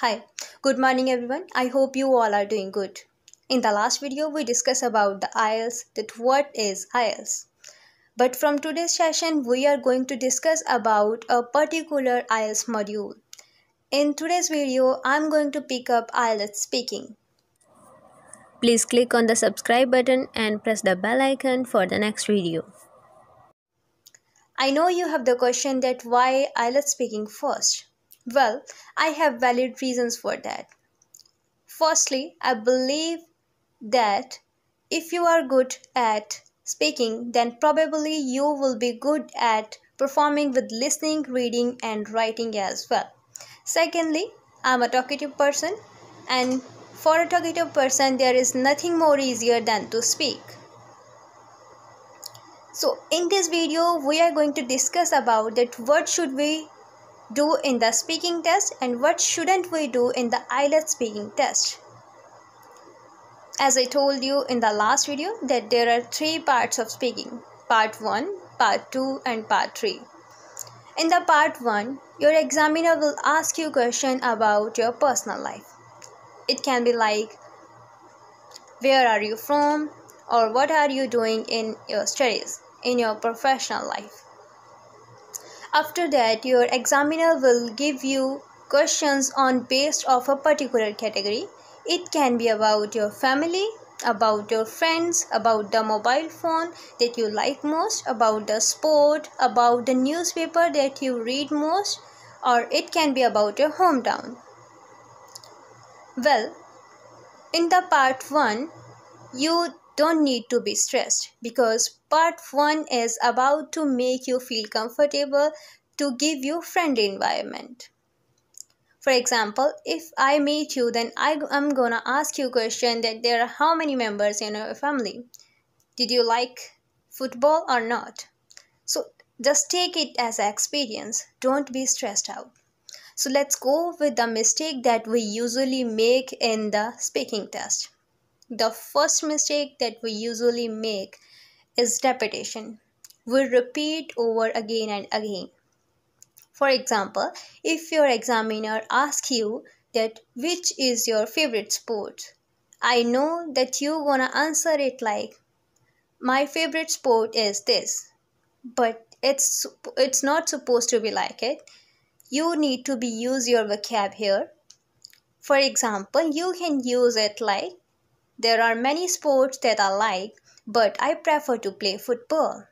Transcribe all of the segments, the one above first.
Hi, good morning everyone. I hope you all are doing good. In the last video, we discussed about the IELTS, that what is IELTS. But from today's session, we are going to discuss about a particular IELTS module. In today's video, I'm going to pick up IELTS speaking. Please click on the subscribe button and press the bell icon for the next video. I know you have the question that why IELTS speaking first. Well, I have valid reasons for that. Firstly, I believe that if you are good at speaking, then probably you will be good at performing with listening, reading, and writing as well. Secondly, I'm a talkative person, and for a talkative person, there is nothing more easier than to speak. So, in this video, we are going to discuss about that what should we do in the speaking test and what shouldn't we do in the IELTS speaking test. As I told you in the last video that there are three parts of speaking. Part 1, Part 2 and Part 3. In the Part 1, your examiner will ask you question about your personal life. It can be like where are you from or what are you doing in your studies, in your professional life after that, your examiner will give you questions on based of a particular category. It can be about your family, about your friends, about the mobile phone that you like most, about the sport, about the newspaper that you read most, or it can be about your hometown. Well, in the part 1, you don't need to be stressed because part 1 is about to make you feel comfortable to give you friendly environment. For example if i meet you then I, am gonna ask you a question that there are how many members in your family? Did you like football or not? So just take it as an experience. Don't be stressed out. So let's go with the mistake that we usually make in the speaking test the first mistake that we usually make is repetition. We repeat over again and again. For example, if your examiner asks you that which is your favorite sport, I know that you gonna answer it like my favorite sport is this. But it's it's not supposed to be like it. You need to be use your vocab here. For example, you can use it like there are many sports that I like, but I prefer to play football.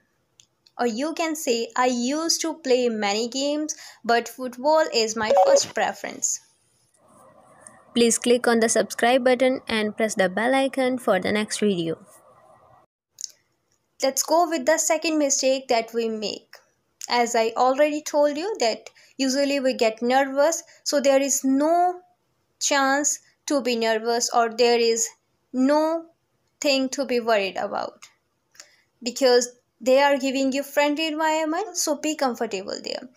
Or you can say, I used to play many games, but football is my first preference. Please click on the subscribe button and press the bell icon for the next video. Let's go with the second mistake that we make. As I already told you that usually we get nervous, so there is no chance to be nervous or there is no thing to be worried about because they are giving you friendly environment so be comfortable there.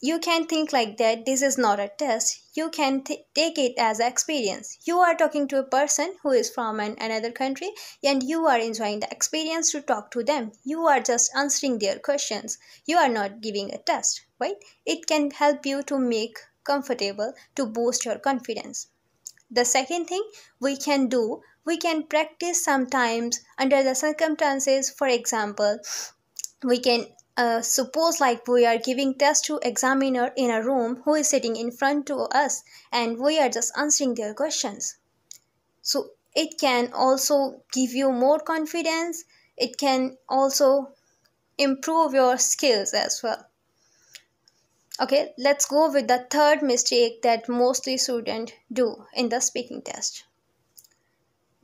You can think like that this is not a test. You can take it as experience. You are talking to a person who is from an another country and you are enjoying the experience to talk to them. You are just answering their questions. You are not giving a test right? It can help you to make comfortable to boost your confidence. The second thing we can do we can practice sometimes under the circumstances. For example we can uh, suppose like we are giving test to examiner in a room who is sitting in front to us and we are just answering their questions. So it can also give you more confidence. It can also improve your skills as well. Okay let's go with the third mistake that mostly students do in the speaking test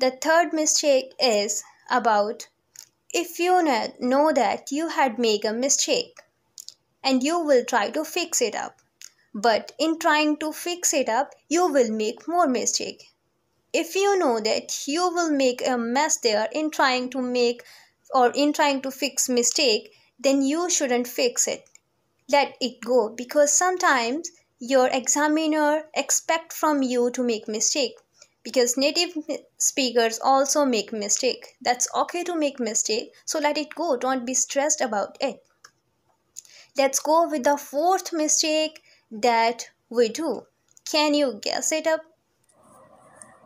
the third mistake is about if you know that you had made a mistake and you will try to fix it up. But in trying to fix it up, you will make more mistake. If you know that you will make a mess there in trying to make or in trying to fix mistake, then you shouldn't fix it. Let it go because sometimes your examiner expect from you to make mistake because native speakers also make mistake that's okay to make mistake so let it go don't be stressed about it let's go with the fourth mistake that we do Can you guess it up?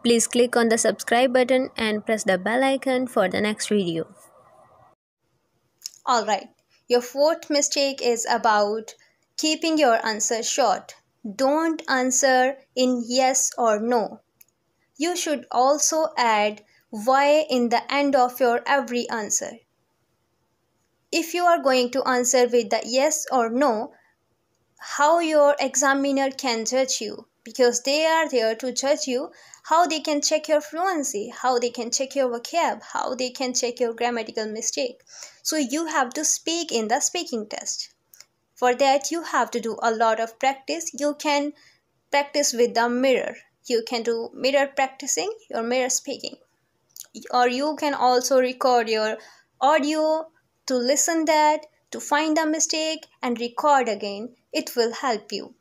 Please click on the subscribe button and press the bell icon for the next video. Alright, your fourth mistake is about keeping your answer short. Don't answer in yes or no. You should also add why in the end of your every answer. If you are going to answer with the yes or no, how your examiner can judge you because they are there to judge you how they can check your fluency how they can check your vocab how they can check your grammatical mistake. So you have to speak in the speaking test. For that you have to do a lot of practice. You can practice with the mirror you can do mirror practicing your mirror speaking. Or you can also record your audio to listen that to find the mistake and record again. It will help you.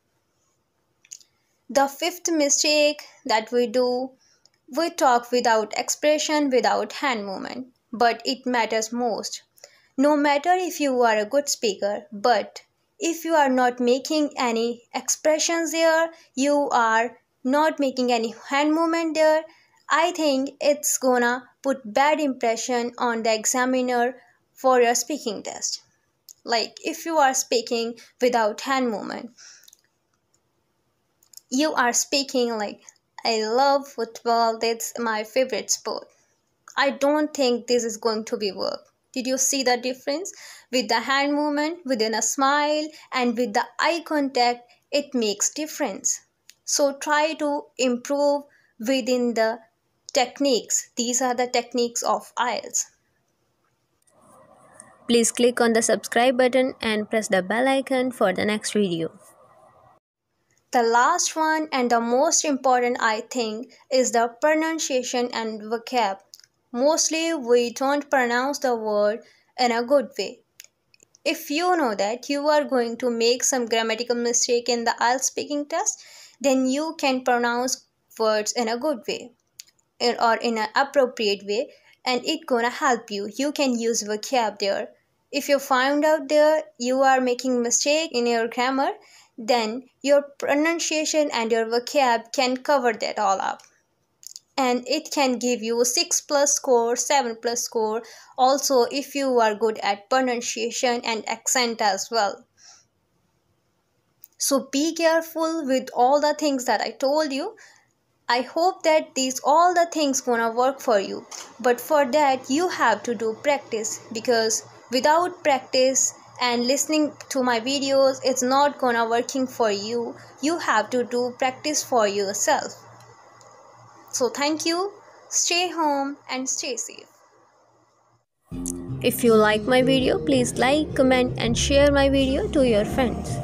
The fifth mistake that we do, we talk without expression, without hand movement, but it matters most. No matter if you are a good speaker, but if you are not making any expressions here you are not making any hand movement there, I think it's gonna put bad impression on the examiner for your speaking test. Like if you are speaking without hand movement, you are speaking like I love football, that's my favorite sport. I don't think this is going to be work. Did you see the difference? With the hand movement, within a smile, and with the eye contact, it makes difference. So try to improve within the techniques. These are the techniques of IELTS. Please click on the subscribe button and press the bell icon for the next video. The last one and the most important I think is the pronunciation and vocab. Mostly we don't pronounce the word in a good way. If you know that you are going to make some grammatical mistake in the IELTS speaking test, then you can pronounce words in a good way or in an appropriate way and it gonna help you. You can use vocab there. If you find out there you are making mistake in your grammar, then your pronunciation and your vocab can cover that all up and it can give you 6 plus score 7 plus score also if you are good at pronunciation and accent as well so be careful with all the things that i told you. I hope that these all the things gonna work for you. But for that you have to do practice because without practice and listening to my videos it's not gonna working for you. You have to do practice for yourself. So thank you. Stay home and stay safe. If you like my video please like comment and share my video to your friends